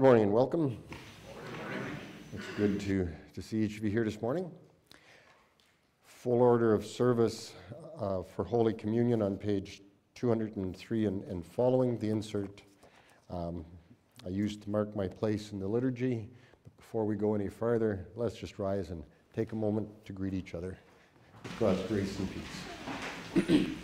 Good morning and welcome. It's good to, to see each of you here this morning. Full order of service uh, for Holy Communion on page 203 and, and following the insert um, I used to mark my place in the liturgy. But before we go any farther, let's just rise and take a moment to greet each other. God's grace and peace.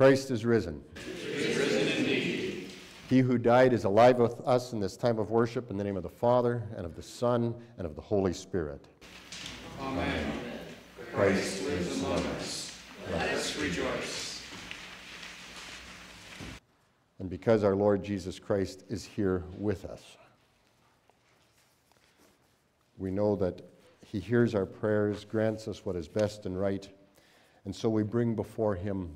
Christ is risen. Is risen indeed. He who died is alive with us in this time of worship in the name of the Father, and of the Son, and of the Holy Spirit. Amen. Christ lives among us. Let us rejoice. And because our Lord Jesus Christ is here with us, we know that He hears our prayers, grants us what is best and right, and so we bring before Him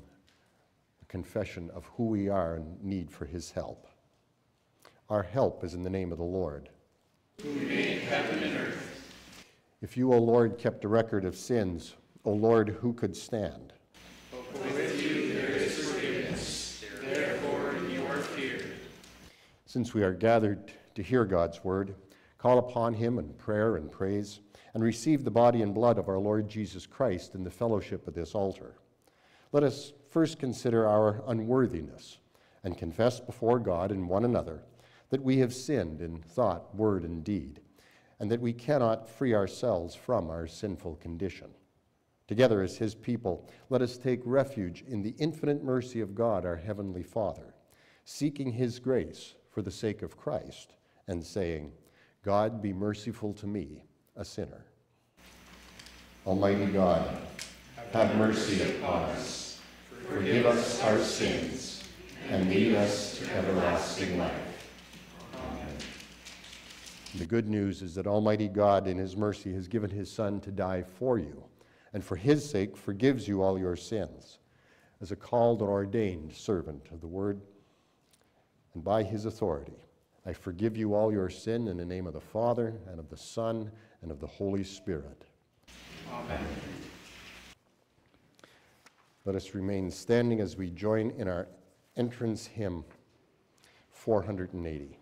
confession of who we are and need for his help. Our help is in the name of the Lord. Who made heaven and earth. If you, O Lord, kept a record of sins, O Lord, who could stand? With you there is forgiveness, therefore you are feared. Since we are gathered to hear God's word, call upon him in prayer and praise, and receive the body and blood of our Lord Jesus Christ in the fellowship of this altar. Let us first consider our unworthiness and confess before God and one another that we have sinned in thought, word, and deed, and that we cannot free ourselves from our sinful condition. Together as His people, let us take refuge in the infinite mercy of God, our Heavenly Father, seeking His grace for the sake of Christ, and saying, God be merciful to me, a sinner. Almighty God, have mercy upon us Forgive us our sins, and lead us to everlasting life. Amen. The good news is that Almighty God, in His mercy, has given His Son to die for you, and for His sake forgives you all your sins. As a called and ordained servant of the Word, and by His authority, I forgive you all your sin in the name of the Father, and of the Son, and of the Holy Spirit. Amen. Let us remain standing as we join in our entrance hymn 480.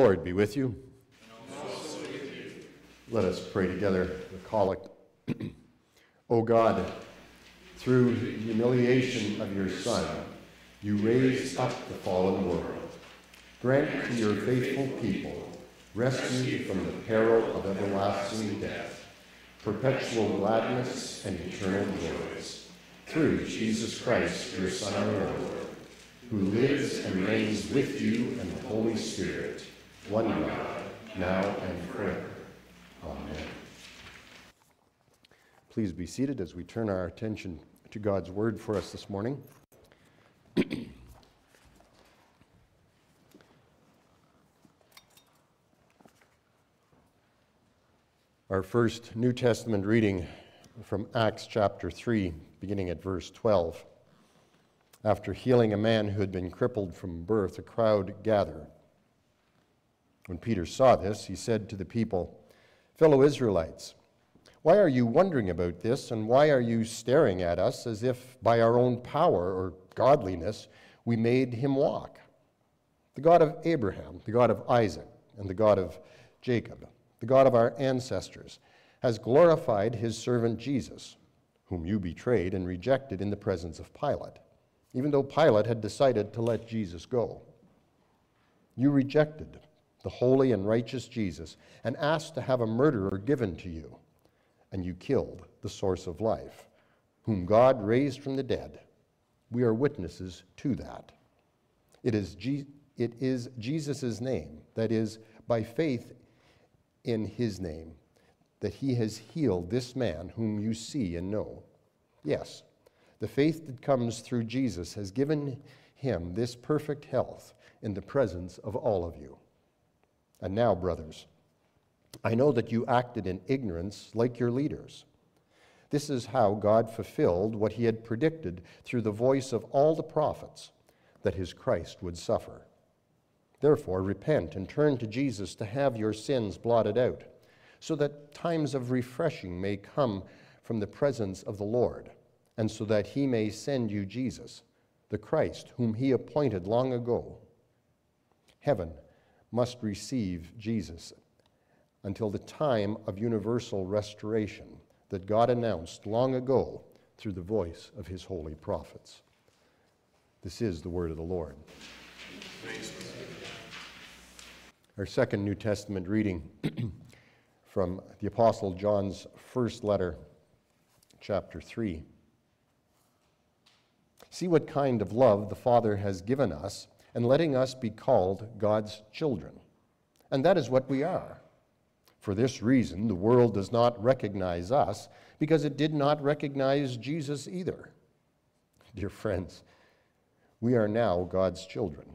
Lord be with you. Let us pray together the collect. o God, through the humiliation of your Son, you raised up the fallen world. Grant to your faithful people rescue from the peril of everlasting death, perpetual gladness and eternal joys. Through Jesus Christ, your Son, our Lord, who lives and reigns with you and the Holy Spirit, one God, now and forever. Amen. Please be seated as we turn our attention to God's word for us this morning. our first New Testament reading from Acts chapter 3, beginning at verse 12. After healing a man who had been crippled from birth, a crowd gathered. When Peter saw this, he said to the people, Fellow Israelites, why are you wondering about this, and why are you staring at us as if by our own power or godliness we made him walk? The God of Abraham, the God of Isaac, and the God of Jacob, the God of our ancestors, has glorified his servant Jesus, whom you betrayed and rejected in the presence of Pilate, even though Pilate had decided to let Jesus go. You rejected the holy and righteous Jesus, and asked to have a murderer given to you. And you killed the source of life, whom God raised from the dead. We are witnesses to that. It is, Je- it is Jesus' name, that is, by faith in his name, that he has healed this man whom you see and know. Yes, the faith that comes through Jesus has given him this perfect health in the presence of all of you. And now, brothers, I know that you acted in ignorance like your leaders. This is how God fulfilled what he had predicted through the voice of all the prophets that his Christ would suffer. Therefore, repent and turn to Jesus to have your sins blotted out, so that times of refreshing may come from the presence of the Lord, and so that he may send you Jesus, the Christ, whom he appointed long ago. Heaven must receive Jesus until the time of universal restoration that God announced long ago through the voice of his holy prophets. This is the word of the Lord. Our second New Testament reading from the Apostle John's first letter, chapter 3. See what kind of love the Father has given us and letting us be called God's children. And that is what we are. For this reason, the world does not recognize us because it did not recognize Jesus either. Dear friends, we are now God's children.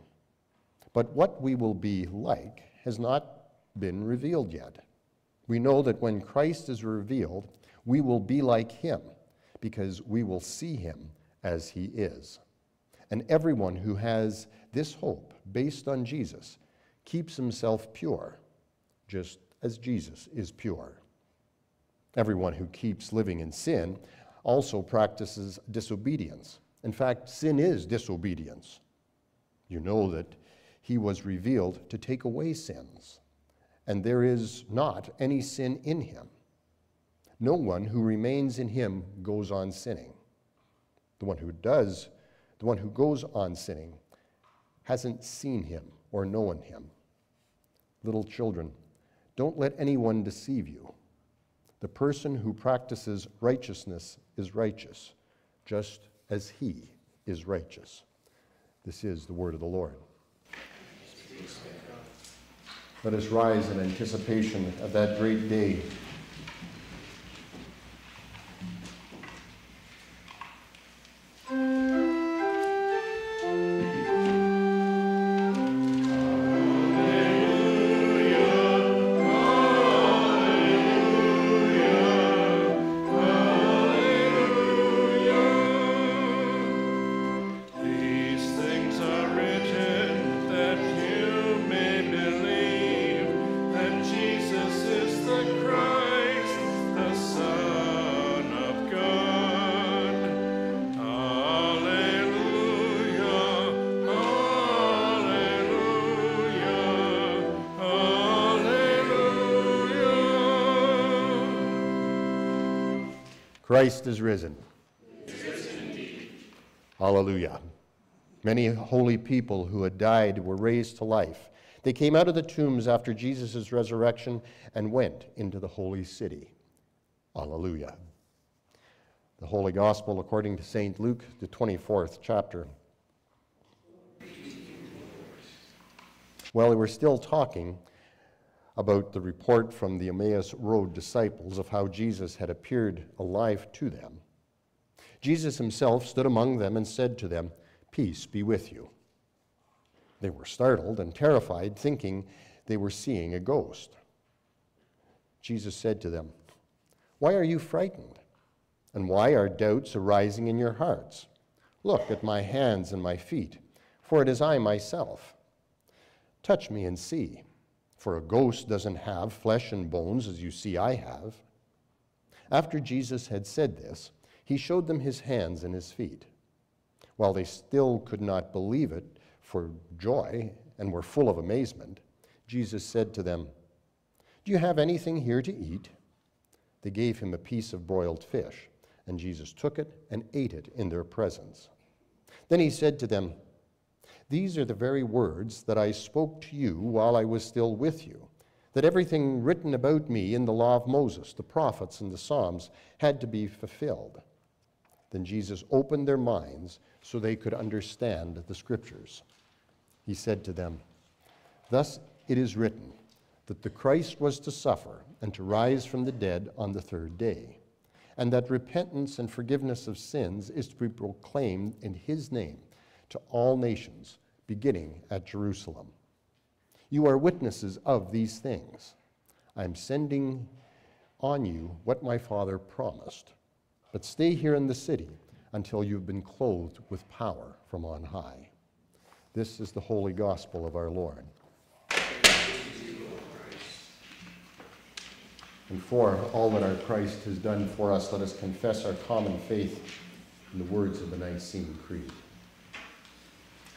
But what we will be like has not been revealed yet. We know that when Christ is revealed, we will be like him because we will see him as he is. And everyone who has this hope based on Jesus keeps himself pure, just as Jesus is pure. Everyone who keeps living in sin also practices disobedience. In fact, sin is disobedience. You know that he was revealed to take away sins, and there is not any sin in him. No one who remains in him goes on sinning. The one who does, the one who goes on sinning, hasn't seen him or known him. Little children, don't let anyone deceive you. The person who practices righteousness is righteous, just as he is righteous. This is the word of the Lord. Let us rise in anticipation of that great day Christ is risen. Hallelujah. Many holy people who had died were raised to life. They came out of the tombs after Jesus' resurrection and went into the holy city. Hallelujah. The Holy Gospel according to St. Luke, the 24th chapter. While they were still talking, about the report from the Emmaus Road disciples of how Jesus had appeared alive to them. Jesus himself stood among them and said to them, Peace be with you. They were startled and terrified, thinking they were seeing a ghost. Jesus said to them, Why are you frightened? And why are doubts arising in your hearts? Look at my hands and my feet, for it is I myself. Touch me and see for a ghost doesn't have flesh and bones as you see I have. After Jesus had said this, he showed them his hands and his feet. While they still could not believe it for joy and were full of amazement, Jesus said to them, Do you have anything here to eat? They gave him a piece of broiled fish, and Jesus took it and ate it in their presence. Then he said to them, these are the very words that I spoke to you while I was still with you, that everything written about me in the law of Moses, the prophets, and the Psalms had to be fulfilled. Then Jesus opened their minds so they could understand the Scriptures. He said to them, Thus it is written that the Christ was to suffer and to rise from the dead on the third day, and that repentance and forgiveness of sins is to be proclaimed in his name to all nations, beginning at Jerusalem. You are witnesses of these things. I am sending on you what my Father promised. but stay here in the city until you've been clothed with power from on high. This is the holy gospel of our Lord. And for all that our Christ has done for us, let us confess our common faith in the words of the Nicene Creed.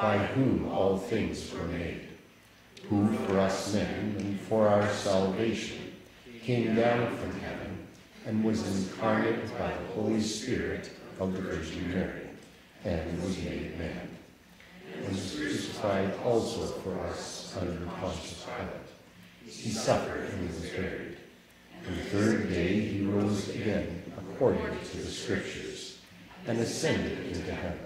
by whom all things were made, who for us men and for our salvation came down from heaven and was incarnate by the Holy Spirit of the Virgin Mary, and was made man, and was crucified also for us under Pontius Pilate. He suffered and was buried. And the third day he rose again, according to the Scriptures, and ascended into heaven,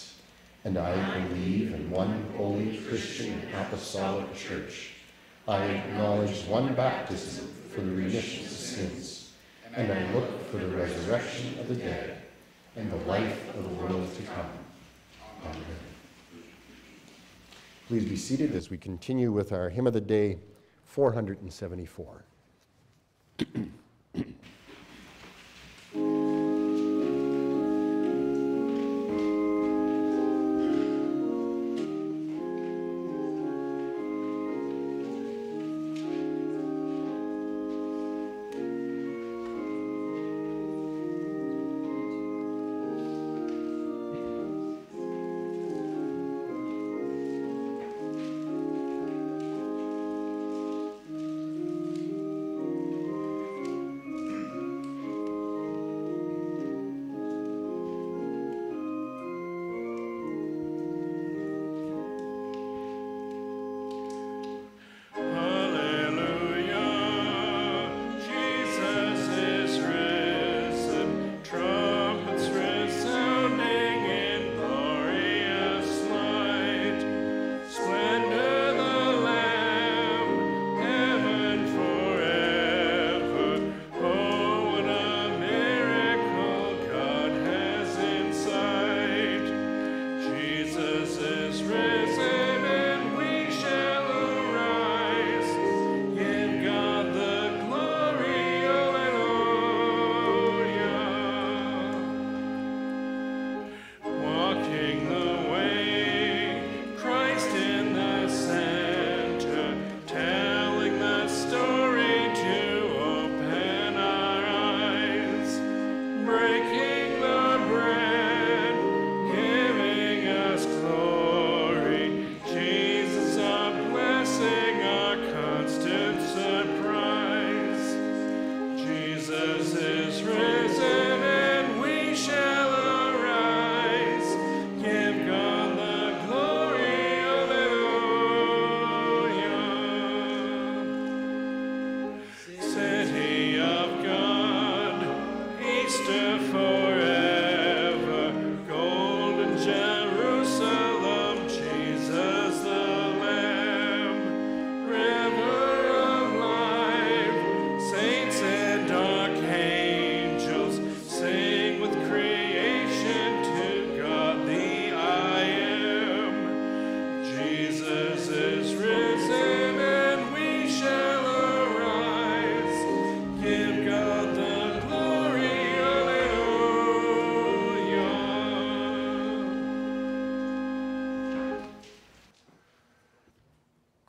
And I believe in one holy Christian apostolic church. I acknowledge one baptism for the remission of sins and I look for the resurrection of the dead and the life of the world to come. Amen. Please be seated as we continue with our hymn of the day, 474.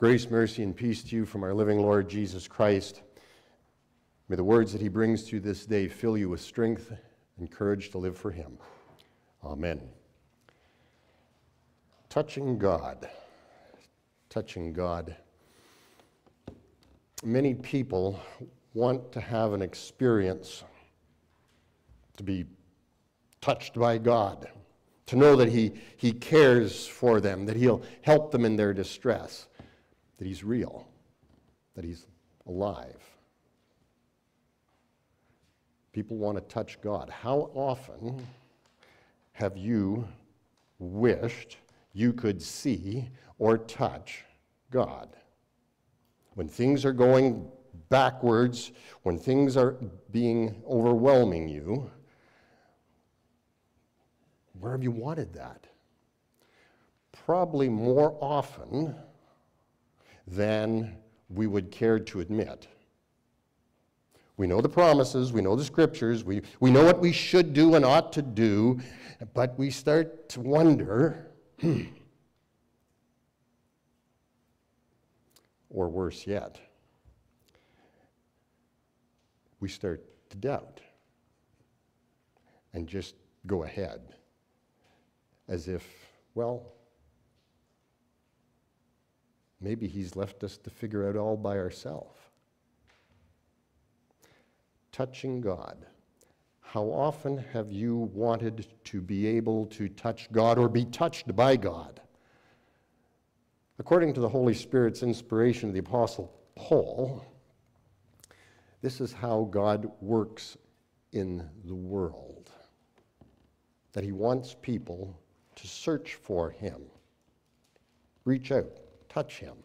Grace, mercy, and peace to you from our living Lord Jesus Christ. May the words that he brings to you this day fill you with strength and courage to live for him. Amen. Touching God. Touching God. Many people want to have an experience to be touched by God, to know that he, he cares for them, that He'll help them in their distress, that He's real, that He's alive. People want to touch God. How often mm-hmm. have you wished you could see or touch God. When things are going backwards, when things are being overwhelming you, where have you wanted that? Probably more often than we would care to admit. We know the promises, we know the scriptures, we, we know what we should do and ought to do, but we start to wonder or worse yet, we start to doubt and just go ahead as if, well, maybe he's left us to figure out all by ourselves. Touching God. How often have you wanted to be able to touch God or be touched by God? According to the Holy Spirit's inspiration of the Apostle Paul, this is how God works in the world. That he wants people to search for him, reach out, touch him.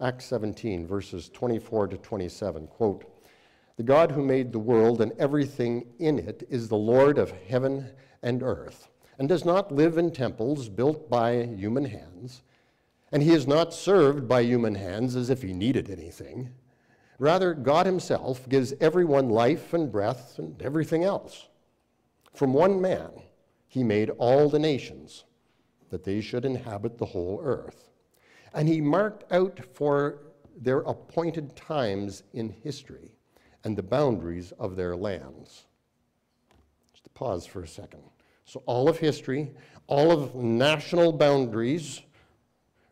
Acts 17, verses 24 to 27, quote, the God who made the world and everything in it is the Lord of heaven and earth, and does not live in temples built by human hands. And he is not served by human hands as if he needed anything. Rather, God himself gives everyone life and breath and everything else. From one man, he made all the nations, that they should inhabit the whole earth. And he marked out for their appointed times in history and the boundaries of their lands. Just pause for a second. So, all of history, all of national boundaries,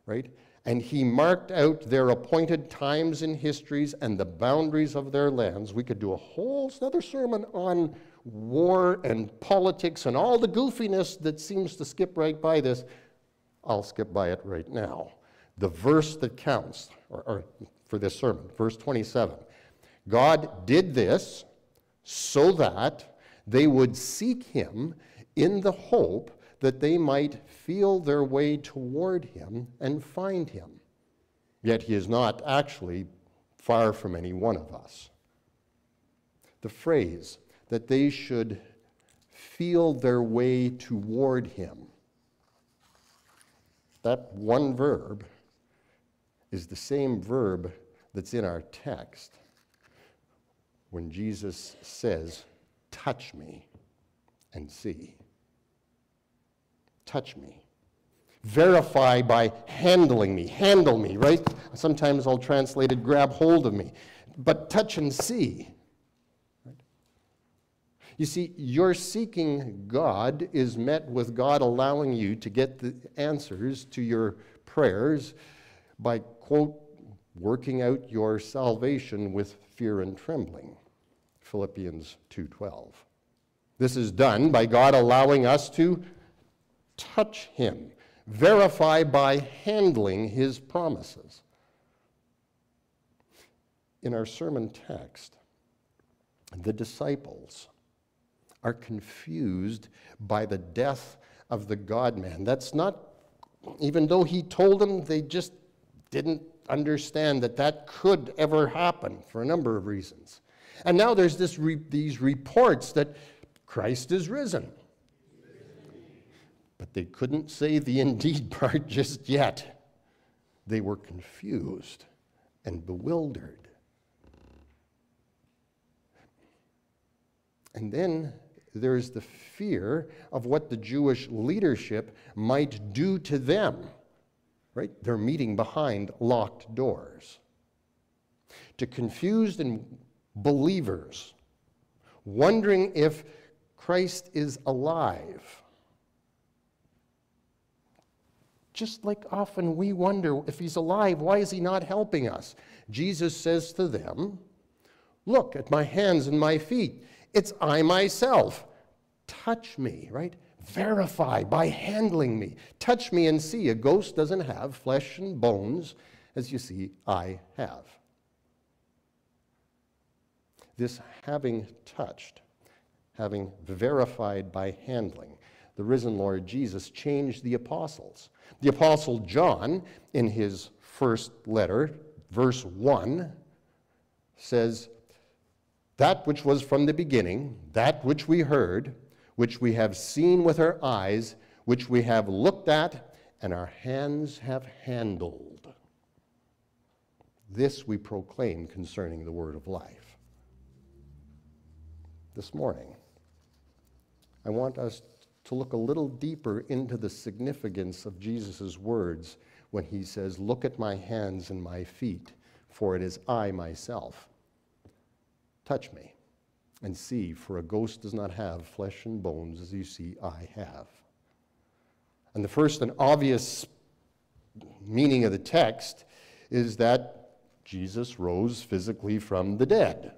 right? And he marked out their appointed times in histories and the boundaries of their lands. We could do a whole another sermon on war and politics and all the goofiness that seems to skip right by this. I'll skip by it right now. The verse that counts, or, or for this sermon, verse 27. God did this so that they would seek him in the hope that they might feel their way toward him and find him. Yet he is not actually far from any one of us. The phrase that they should feel their way toward him, that one verb is the same verb that's in our text when Jesus says, Touch me and see. Touch me. Verify by handling me. Handle me, right? Sometimes I'll translate it, grab hold of me. But touch and see. You see, your seeking God is met with God allowing you to get the answers to your prayers by, quote, working out your salvation with fear and trembling. Philippians 2:12. This is done by God allowing us to touch him, verify by handling his promises. In our sermon text, the disciples are confused by the death of the God man. That's not, even though he told them, they just didn't understand that that could ever happen for a number of reasons. And now there's this re- these reports that Christ is risen. But they couldn't say the indeed part just yet. They were confused and bewildered. And then there's the fear of what the Jewish leadership might do to them. Right? They're meeting behind locked doors. To confused and believers, wondering if Christ is alive. Just like often we wonder if he's alive, why is he not helping us? Jesus says to them, Look at my hands and my feet. It's I myself. Touch me, right? Verify by handling me. Touch me and see. A ghost doesn't have flesh and bones, as you see, I have. This having touched, having verified by handling, the risen Lord Jesus changed the apostles. The apostle John, in his first letter, verse 1, says, That which was from the beginning, that which we heard, which we have seen with our eyes, which we have looked at, and our hands have handled. This we proclaim concerning the word of life. This morning, I want us to look a little deeper into the significance of Jesus' words when he says, Look at my hands and my feet, for it is I myself. Touch me and see, for a ghost does not have flesh and bones as you see I have. And the first and obvious meaning of the text is that Jesus rose physically from the dead.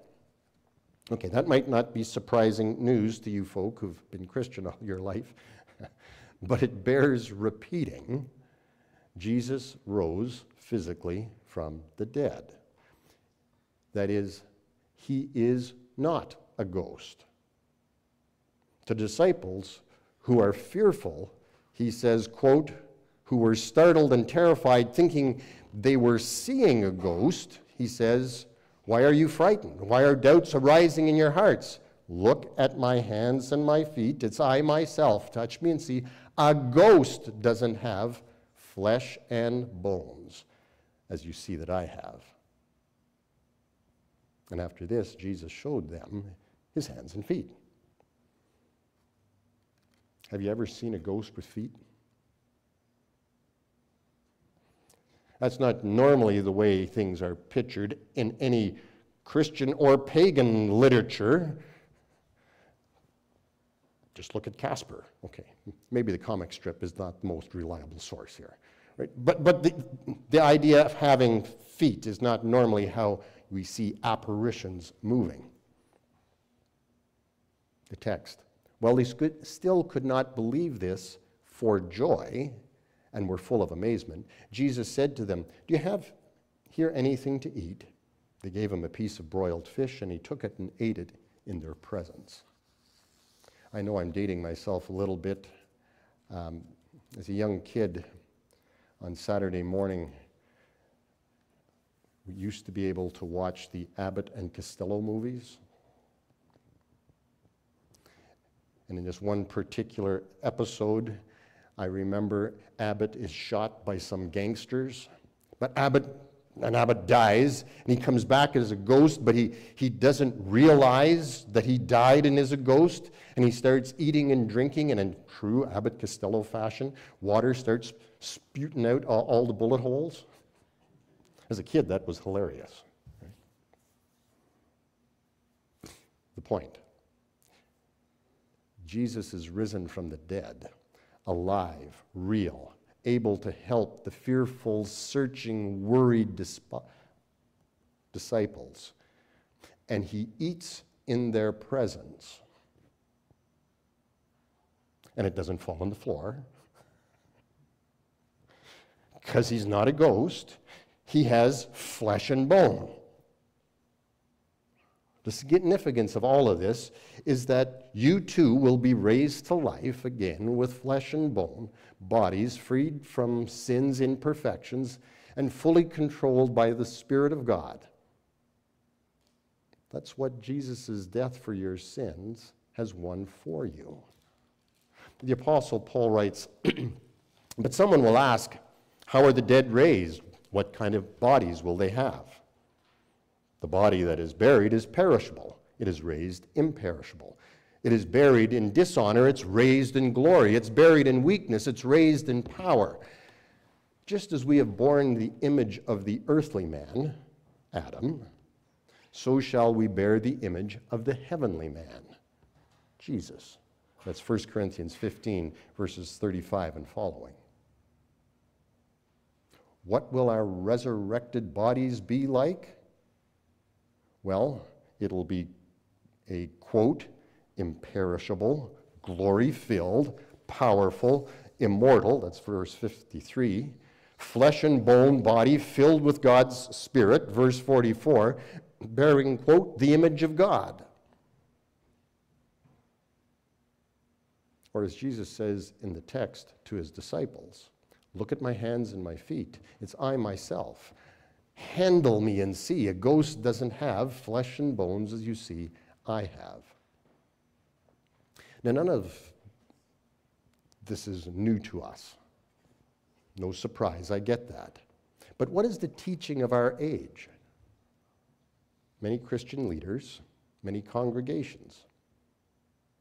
Okay, that might not be surprising news to you folk who've been Christian all your life, but it bears repeating. Jesus rose physically from the dead. That is, he is not a ghost. To disciples who are fearful, he says, quote, who were startled and terrified, thinking they were seeing a ghost, he says, why are you frightened? Why are doubts arising in your hearts? Look at my hands and my feet. It's I myself. Touch me and see. A ghost doesn't have flesh and bones, as you see that I have. And after this, Jesus showed them his hands and feet. Have you ever seen a ghost with feet? That's not normally the way things are pictured in any Christian or pagan literature. Just look at Casper. Okay, maybe the comic strip is not the most reliable source here. Right? But, but the, the idea of having feet is not normally how we see apparitions moving. The text. Well, they still could not believe this for joy and were full of amazement, Jesus said to them, Do you have here anything to eat? They gave him a piece of broiled fish, and he took it and ate it in their presence. I know I'm dating myself a little bit. Um, as a young kid, on Saturday morning, we used to be able to watch the Abbott and Costello movies. And in this one particular episode, I remember Abbott is shot by some gangsters, but Abbott and Abbott dies, and he comes back as a ghost, but he, he doesn't realize that he died and is a ghost, and he starts eating and drinking, and in true Abbott Costello fashion, water starts spewing out all, all the bullet holes. As a kid, that was hilarious. The point Jesus is risen from the dead alive, real, able to help the fearful, searching, worried disciples. And he eats in their presence. And it doesn't fall on the floor. Because he's not a ghost, he has flesh and bone. The significance of all of this is that you too will be raised to life again with flesh and bone, bodies freed from sin's imperfections, and fully controlled by the Spirit of God. That's what Jesus' death for your sins has won for you. The Apostle Paul writes, But someone will ask, How are the dead raised? What kind of bodies will they have? The body that is buried is perishable, it is raised imperishable. It is buried in dishonor, it's raised in glory. It's buried in weakness, it's raised in power. Just as we have borne the image of the earthly man, Adam, so shall we bear the image of the heavenly man, Jesus. That's 1 Corinthians 15, verses 35 and following. What will our resurrected bodies be like? Well, it'll be a quote, imperishable, glory filled, powerful, immortal, that's verse 53, flesh and bone body filled with God's Spirit, verse 44, bearing, quote, the image of God. Or as Jesus says in the text to his disciples, look at my hands and my feet. It's I myself. Handle me and see. A ghost doesn't have flesh and bones as you see I have. Now, none of this is new to us. No surprise, I get that. But what is the teaching of our age? Many Christian leaders, many congregations,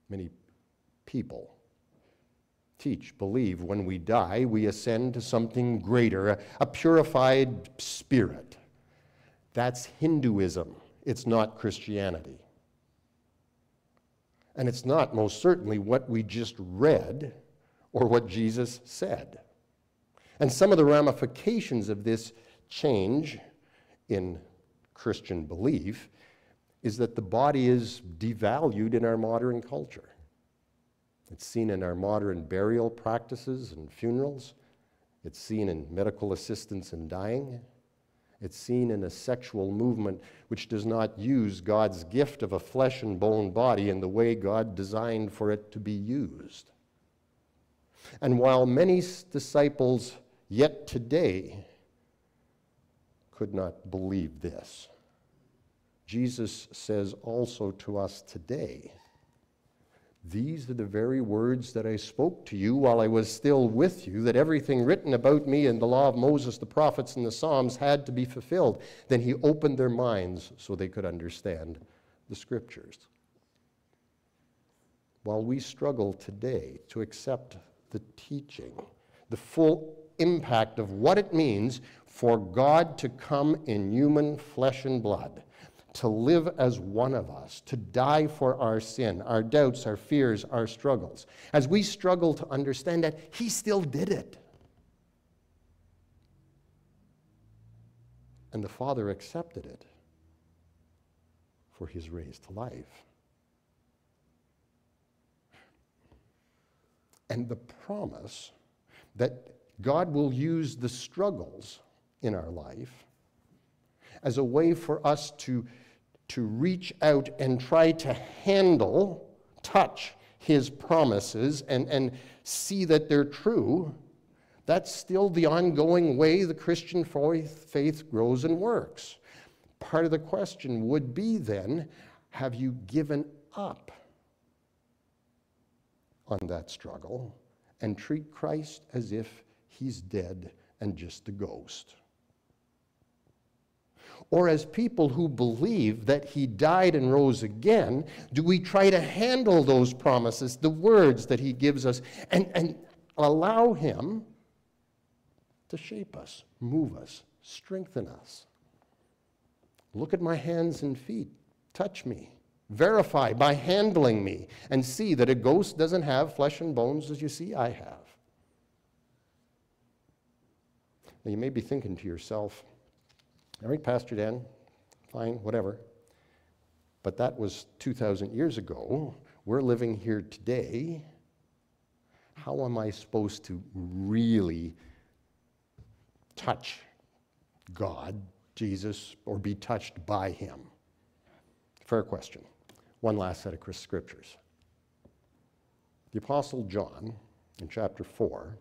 many people teach, believe when we die, we ascend to something greater, a, purified spirit. That's Hinduism, it's not Christianity. And it's not most certainly what we just read or what Jesus said. And some of the ramifications of this change in Christian belief is that the body is devalued in our modern culture. It's seen in our modern burial practices and funerals. It's seen in medical assistance in dying. It's seen in a sexual movement which does not use God's gift of a flesh and bone body in the way God designed for it to be used. And while many disciples yet today could not believe this, Jesus says also to us today these are the very words that I spoke to you while I was still with you, that everything written about me in the law of Moses, the prophets, and the Psalms had to be fulfilled. Then he opened their minds so they could understand the scriptures. While we struggle today to accept the teaching, the full impact of what it means for God to come in human flesh and blood to live as one of us, to die for our sin, our doubts, our fears, our struggles. As we struggle to understand that, He still did it. And the Father accepted it, for He's raised to life. And the promise that God will use the struggles in our life as a way for us to to reach out and try to handle, touch his promises and, and see that they're true, that's still the ongoing way the Christian faith grows and works. Part of the question would be then have you given up on that struggle and treat Christ as if he's dead and just a ghost? Or as people who believe that he died and rose again, do we try to handle those promises, the words that he gives us, and, and allow him to shape us, move us, strengthen us? Look at my hands and feet, touch me, verify by handling me, and see that a ghost doesn't have flesh and bones as you see I have. Now, you may be thinking to yourself, all right, Pastor Dan, fine, whatever. But that was 2,000 years ago. We're living here today. How am I supposed to really touch God, Jesus, or be touched by Him? Fair question. One last set of scriptures. The Apostle John, in chapter 4,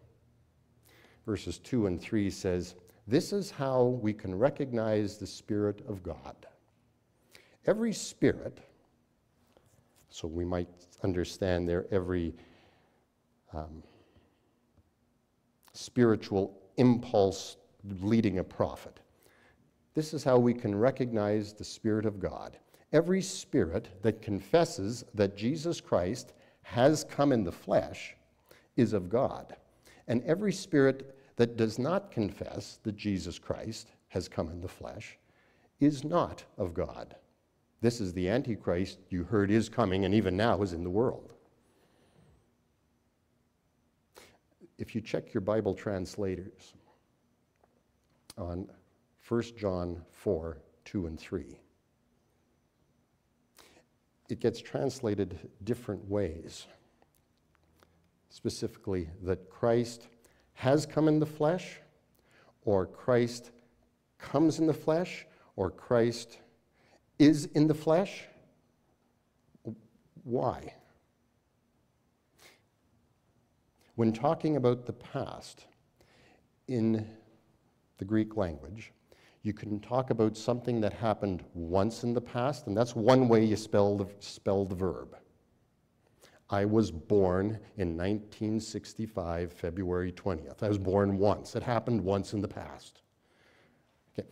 verses 2 and 3 says, this is how we can recognize the Spirit of God. Every spirit, so we might understand there every um, spiritual impulse leading a prophet. This is how we can recognize the Spirit of God. Every spirit that confesses that Jesus Christ has come in the flesh is of God. And every spirit that does not confess that Jesus Christ has come in the flesh is not of God. This is the Antichrist you heard is coming and even now is in the world. If you check your Bible translators, on 1 John 4 2 and 3. It gets translated different ways, specifically, that Christ has come in the flesh, or Christ comes in the flesh, or Christ is in the flesh. Why? When talking about the past in the Greek language, you can talk about something that happened once in the past, and that's one way you spell the, spell the verb. I was born in 1965, February 20th. I was born once. It happened once in the past. Okay.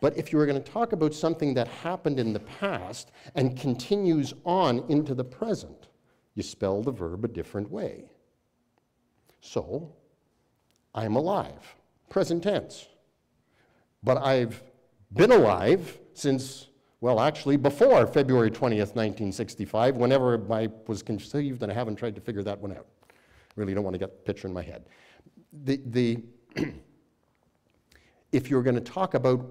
But if you were going to talk about something that happened in the past and continues on into the present, you spell the verb a different way. So, I'm alive, present tense. But I've been alive since, well, actually before February 20th, 1965, whenever I was conceived, and I haven't tried to figure that one out. Really don't want to get the picture in my head. The, the if you're going to talk about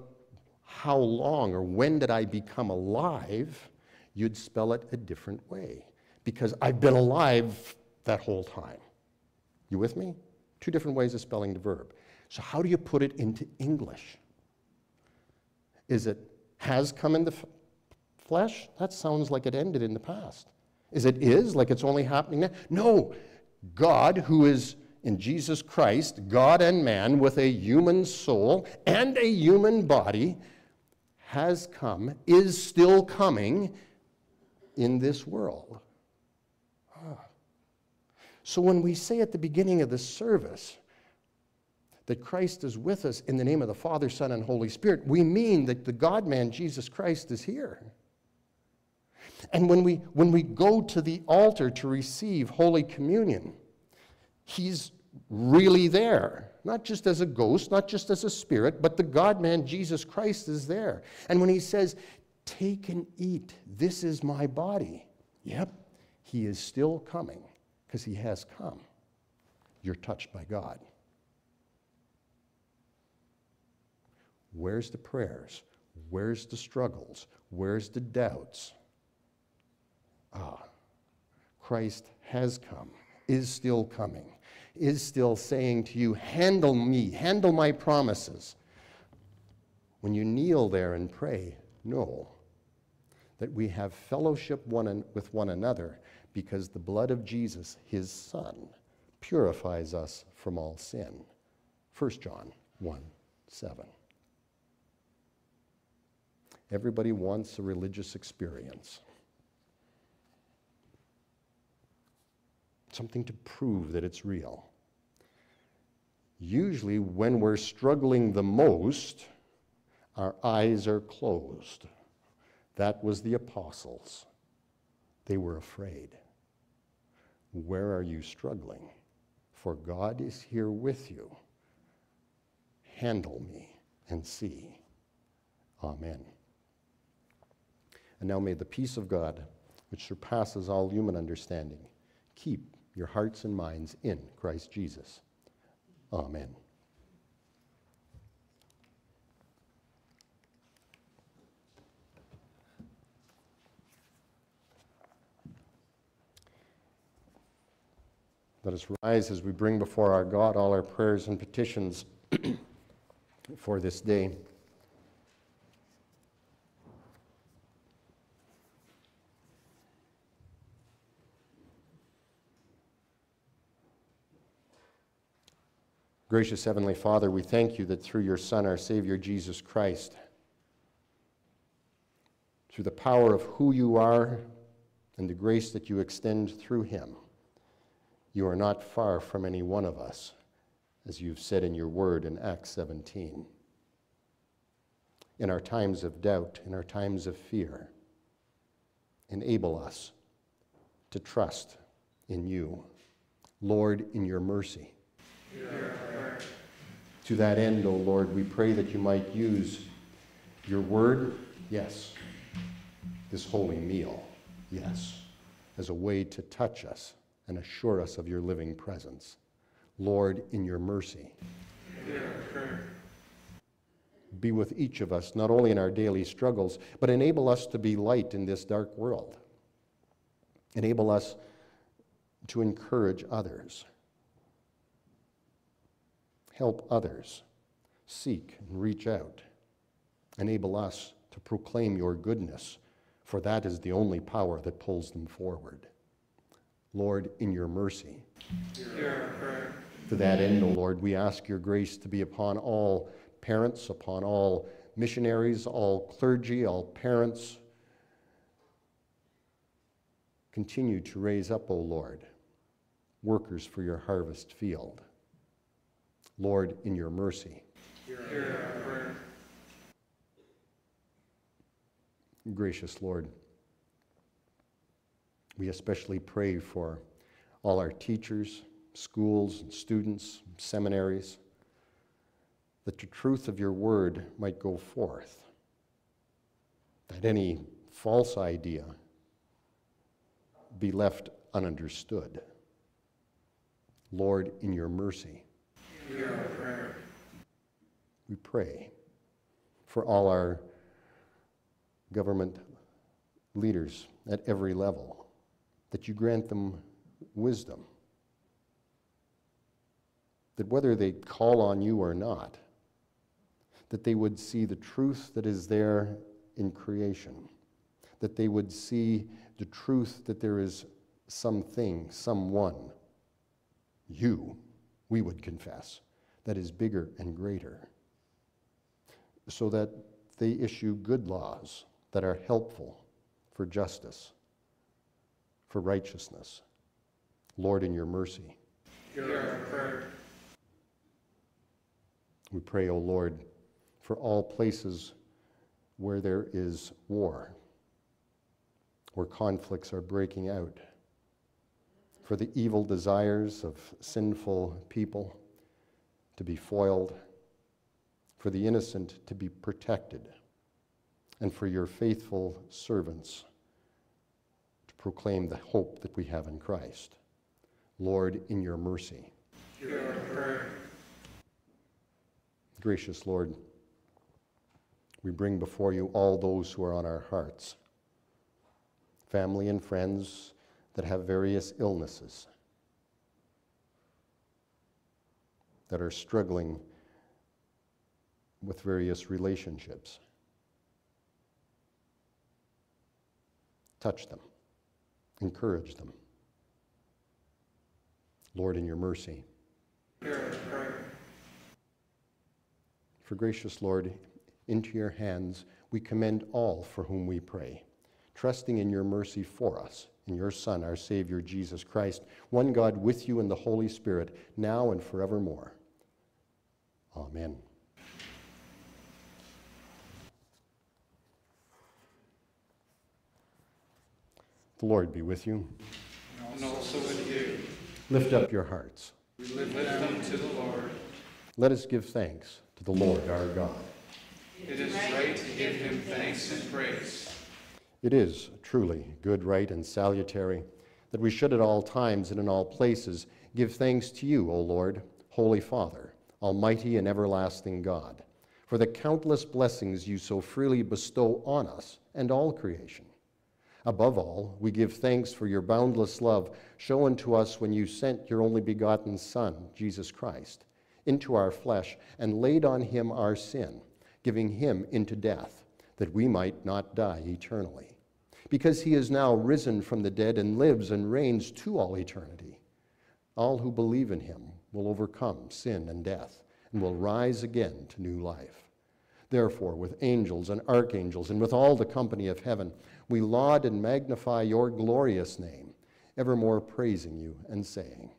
how long or when did I become alive, you'd spell it a different way because I've been alive that whole time. You with me? Two different ways of spelling the verb. So, how do you put it into English? Is it has come in the flesh? That sounds like it ended in the past. Is it is, like it's only happening now? No. God, who is in Jesus Christ, God and man with a human soul and a human body, has come, is still coming in this world. Ah. So when we say at the beginning of the service that Christ is with us in the name of the Father, Son, and Holy Spirit, we mean that the God man, Jesus Christ, is here. And when we, when we go to the altar to receive Holy Communion, He's really there. Not just as a ghost, not just as a spirit, but the God man, Jesus Christ, is there. And when He says, Take and eat, this is my body, yep, He is still coming because he has come. You're touched by God. Where's the prayers? Where's the struggles? Where's the doubts? Ah, Christ has come, is still coming, is still saying to you, Handle me, handle my promises. When you kneel there and pray, know that we have fellowship one with one another because the blood of Jesus, his Son, purifies us from all sin. 1 John 1 7. Everybody wants a religious experience. Something to prove that it's real. Usually, when we're struggling the most, our eyes are closed. That was the apostles. They were afraid. Where are you struggling? For God is here with you. Handle me and see. Amen. And now may the peace of God, which surpasses all human understanding, keep your hearts and minds in Christ Jesus. Amen. Let us rise as we bring before our God all our prayers and petitions for this day. Gracious Heavenly Father, we thank you that through your Son, our Savior Jesus Christ, through the power of who you are and the grace that you extend through him, you are not far from any one of us, as you've said in your word in Acts 17. In our times of doubt, in our times of fear, enable us to trust in you. Lord, in your mercy. To that end, O Lord, we pray that you might use your word, yes, this holy meal, yes, as a way to touch us and assure us of your living presence. Lord, in your mercy. be with each of us, not only in our daily struggles, but enable us to be light in this dark world. Enable us to encourage others. Help others seek and reach out. Enable us to proclaim your goodness, for that is the only power that pulls them forward. Lord, in your mercy. To that end, O Lord, we ask your grace to be upon all parents, upon all missionaries, all clergy, all parents. Continue to raise up, O Lord, workers for your harvest field. Lord, in your mercy. Gracious Lord, we especially pray for all our teachers, schools, and students, seminaries, that the truth of your word might go forth, that any false idea be left ununderstood. Lord, in your mercy, we pray for all our government leaders at every level, that you grant them wisdom, that whether they call on you or not, that they would see the truth that is there in creation, that they would see the truth that there is something, someone, you, we would confess, that is bigger and greater, so that they issue good laws that are helpful for justice, for righteousness. Lord, in your mercy. Hear our prayer. We pray, O Lord, for all places where there is war, where conflicts are breaking out, for the evil desires of sinful people to be foiled, for the innocent to be protected, and for your faithful servants to proclaim the hope that we have in Christ. Lord, in your mercy. Gracious Lord, we bring before you all those who are on our hearts family and friends that have various illnesses, that are struggling with various relationships. Touch them, encourage them. Lord, in your mercy. For gracious Lord, into your hands we commend all for whom we pray, trusting in your mercy for us, in your Son, our Savior, Jesus Christ, one God with you in the Holy Spirit, now and forevermore. Amen. The Lord be with you. And also with you. Lift up your hearts. We lift them to the Lord. Let us give thanks to the Lord our God. It is right to give him thanks and praise. It is truly good, right, and salutary that we should at all times and in all places give thanks to you, O Lord, Holy Father, Almighty and everlasting God, for the countless blessings you so freely bestow on us and all creation. Above all, we give thanks for your boundless love shown to us when you sent your only begotten Son, Jesus Christ, into our flesh and laid on him our sin, giving him into death, that we might not die eternally. Because he is now risen from the dead and lives and reigns to all eternity. All who believe in him will overcome sin and death and will rise again to new life. Therefore, with angels and archangels and with all the company of heaven, we laud and magnify your glorious name, evermore praising you and saying,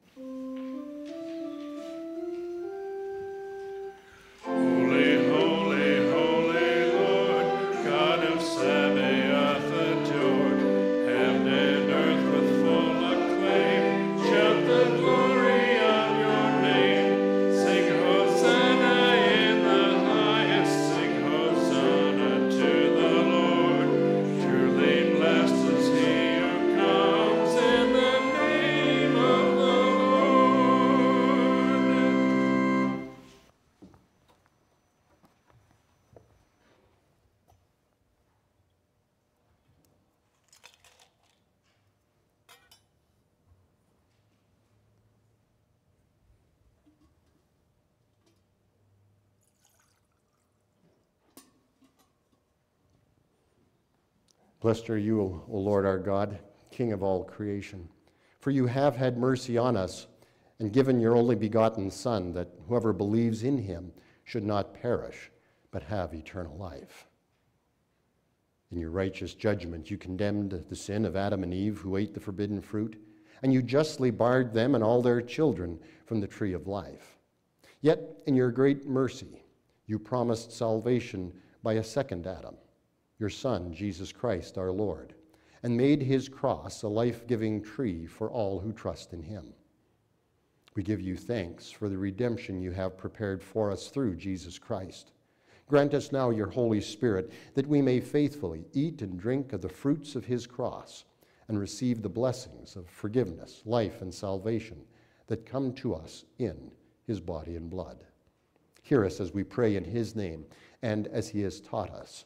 Blessed are you, O Lord our God, King of all creation. For you have had mercy on us and given your only begotten Son, that whoever believes in him should not perish, but have eternal life. In your righteous judgment, you condemned the sin of Adam and Eve who ate the forbidden fruit, and you justly barred them and all their children from the tree of life. Yet, in your great mercy, you promised salvation by a second Adam your Son, Jesus Christ our Lord, and made his cross a life giving tree for all who trust in him. We give you thanks for the redemption you have prepared for us through Jesus Christ. Grant us now your Holy Spirit, that we may faithfully eat and drink of the fruits of his cross and receive the blessings of forgiveness, life, and salvation that come to us in his body and blood. Hear us as we pray in his name and as he has taught us.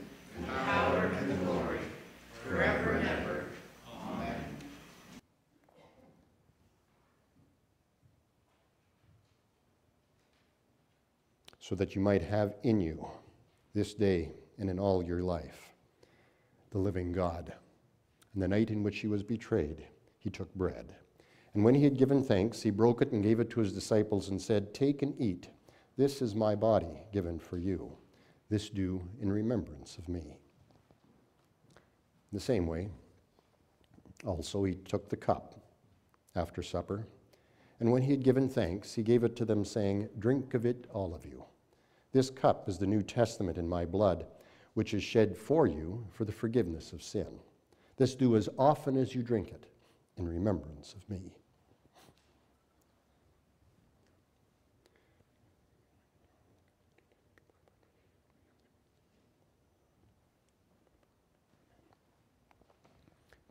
power, and the glory, forever and ever. Amen. so that you might have in you this day and in all your life the living God. And the night in which he was betrayed, he took bread. And when he had given thanks, he broke it and gave it to his disciples and said, Take and eat. This is my body given for you. This do in remembrance of me. In the same way, also he took the cup after supper. And when he had given thanks, he gave it to them, saying, Drink of it, all of you. This cup is the New Testament in my blood, which is shed for you for the forgiveness of sin. This do as often as you drink it in remembrance of me. The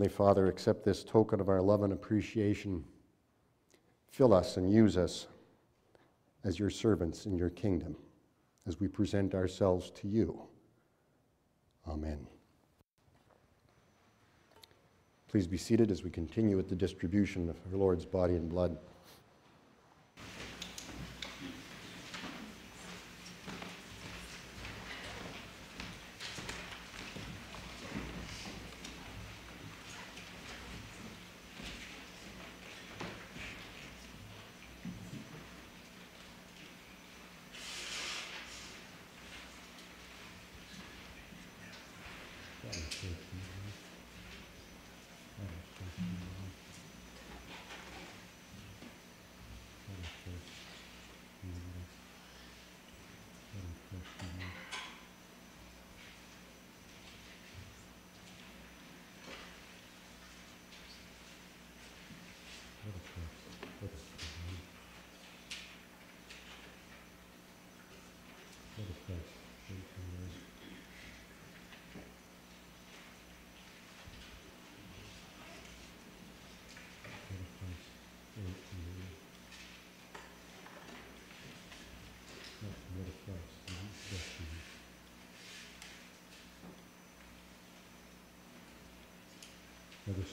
Heavenly Father, accept this token of our love and appreciation. Fill us and use us as your servants in your kingdom as we present ourselves to you. Amen. Please be seated as we continue with the distribution of our Lord's body and blood.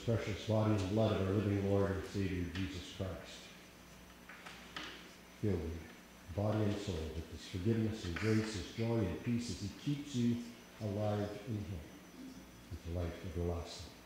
Precious body and blood of our living Lord and Savior Jesus Christ. Fill you, body and soul, with His forgiveness and grace, His joy and peace as He keeps you alive in Him with the life everlasting.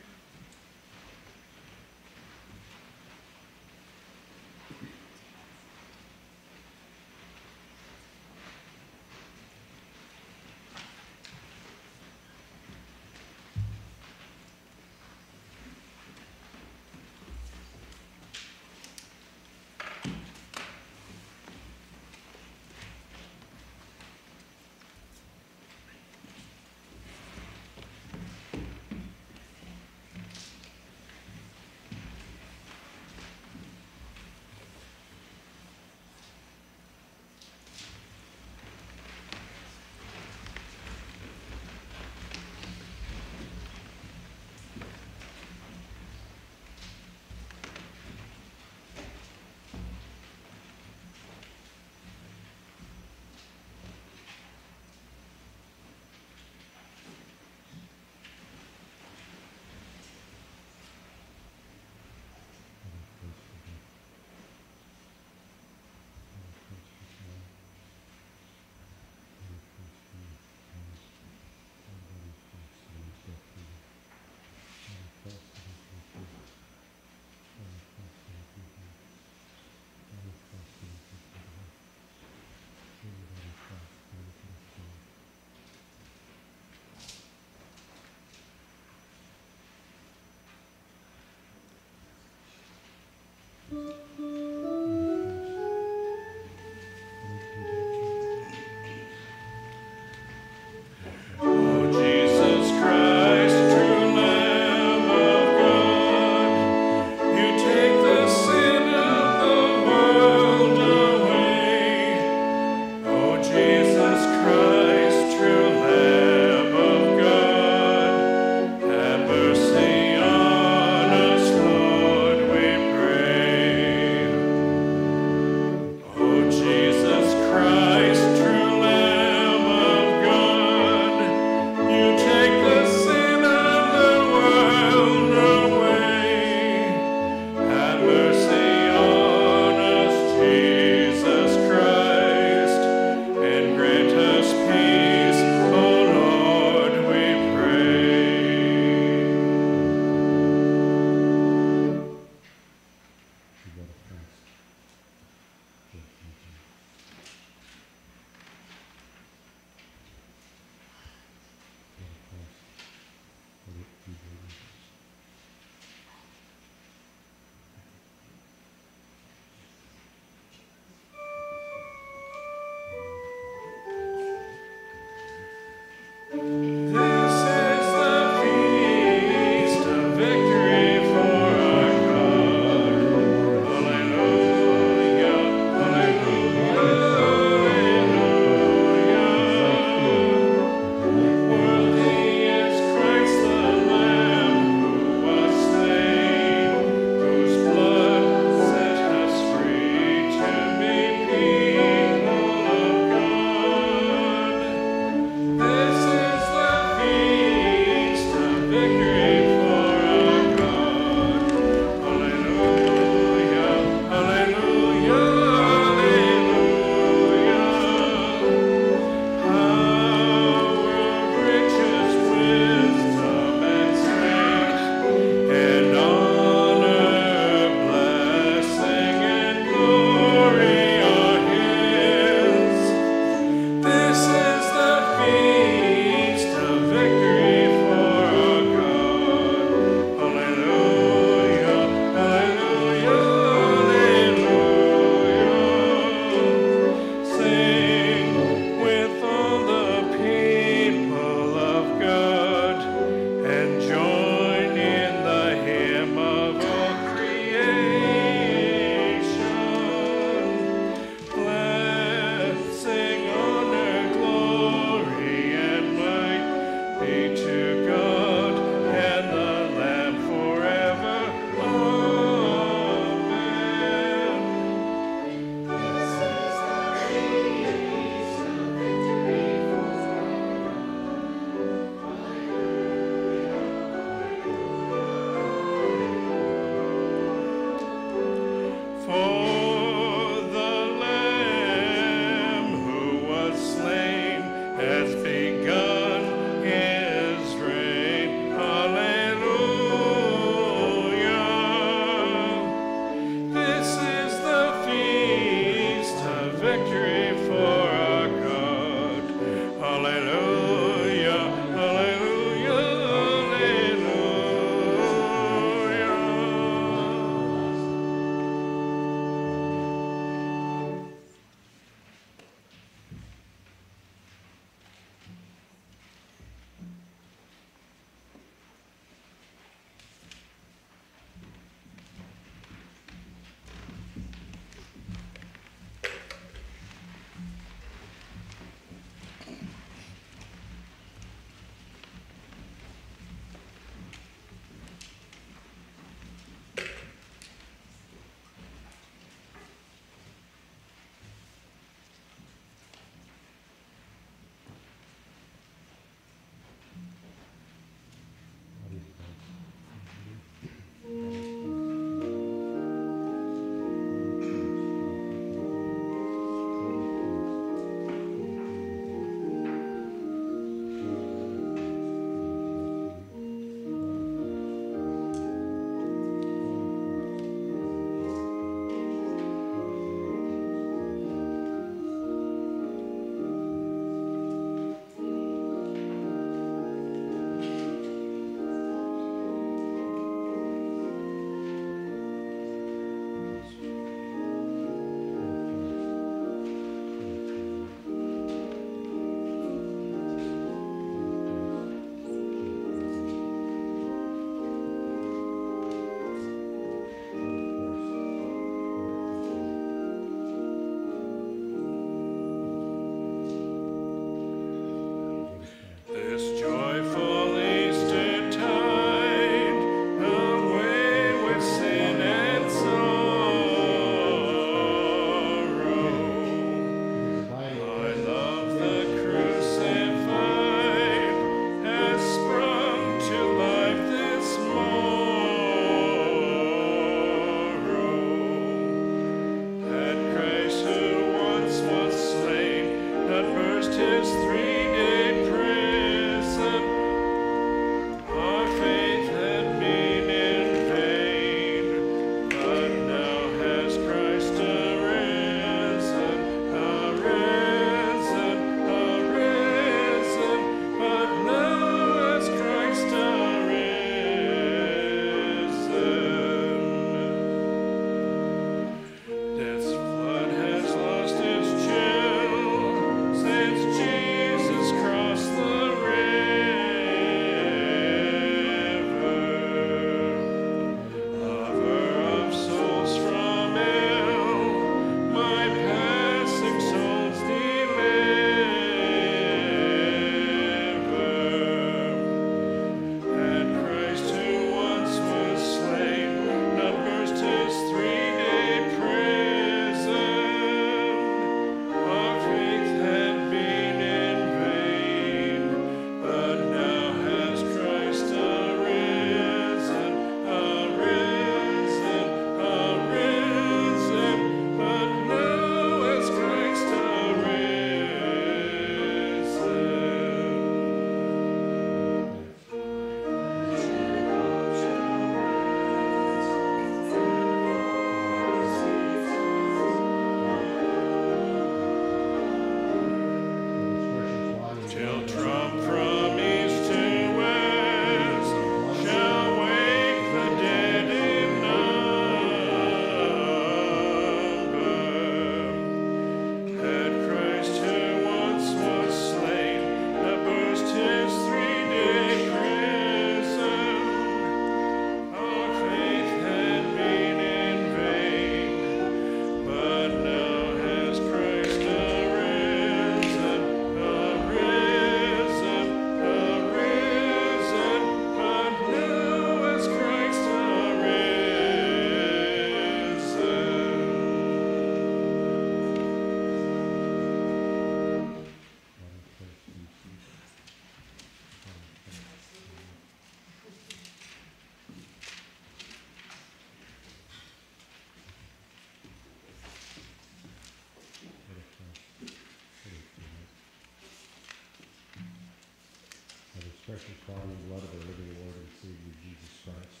Precious body and blood of our living Lord and Savior Jesus Christ,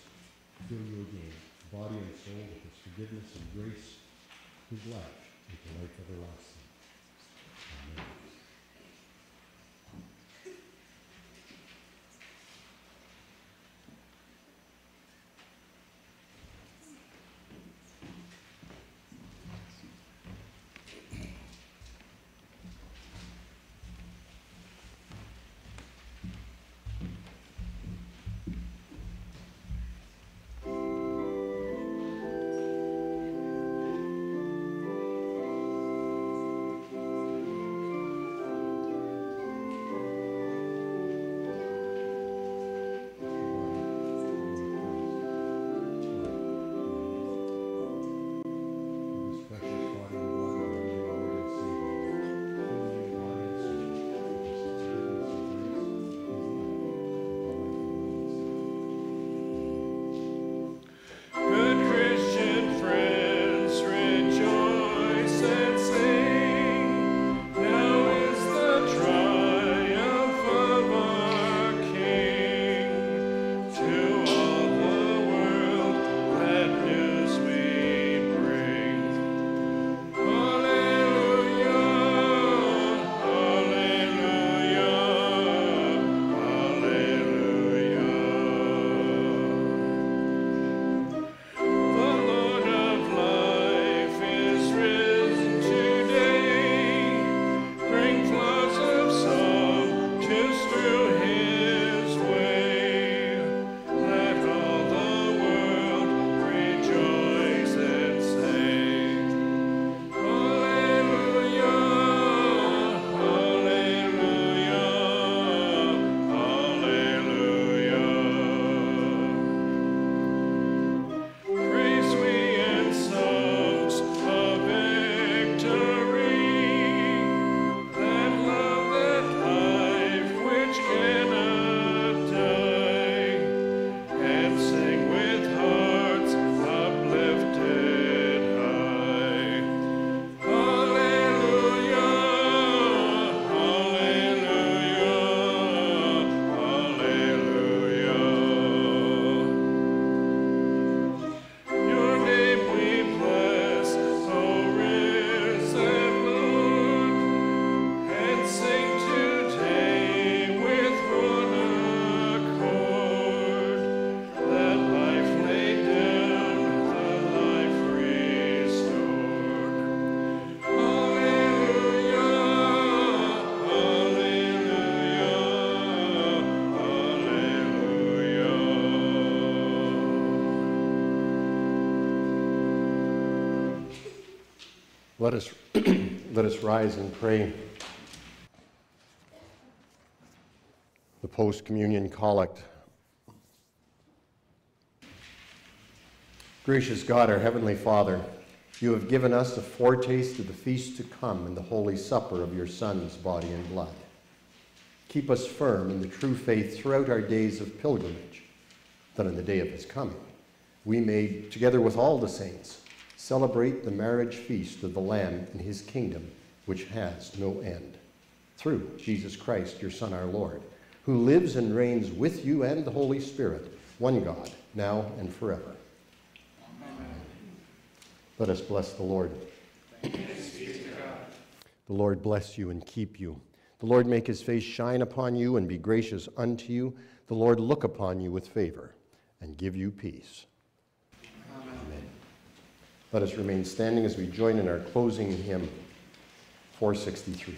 fill you again, body and soul, with his forgiveness and grace, his life, into life everlasting. Let us, let us rise and pray. The post-communion collect. Gracious God, our Heavenly Father, you have given us a foretaste of the feast to come and the holy supper of your Son's body and blood. Keep us firm in the true faith throughout our days of pilgrimage, that on the day of his coming, we may, together with all the saints, celebrate the marriage feast of the Lamb in his kingdom, which has no end. Through Jesus Christ, your Son, our Lord, who lives and reigns with you and the Holy Spirit, one God, now and forever. Amen. Let us bless the Lord. The Lord bless you and keep you. The Lord make his face shine upon you and be gracious unto you. The Lord look upon you with favor and give you peace. Let us remain standing as we join in our closing hymn, 463.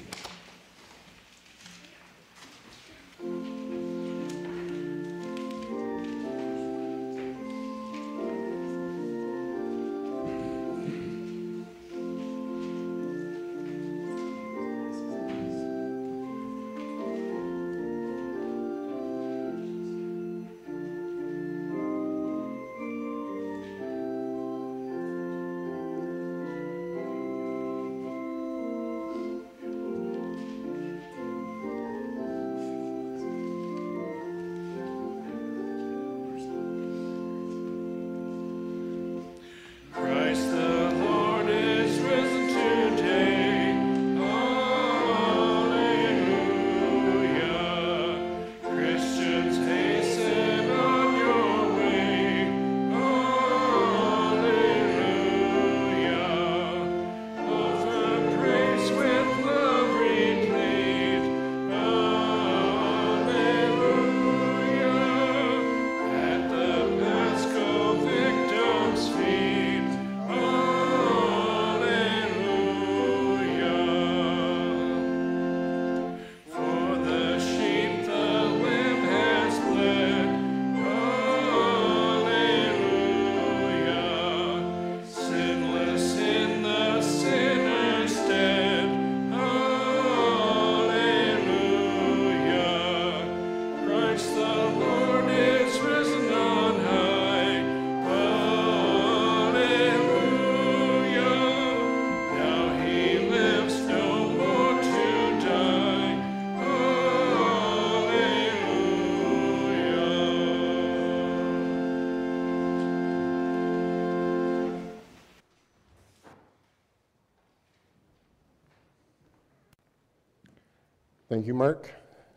Thank you, Mark.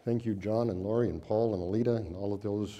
Thank you, John and Lori and Paul and Alita and all of those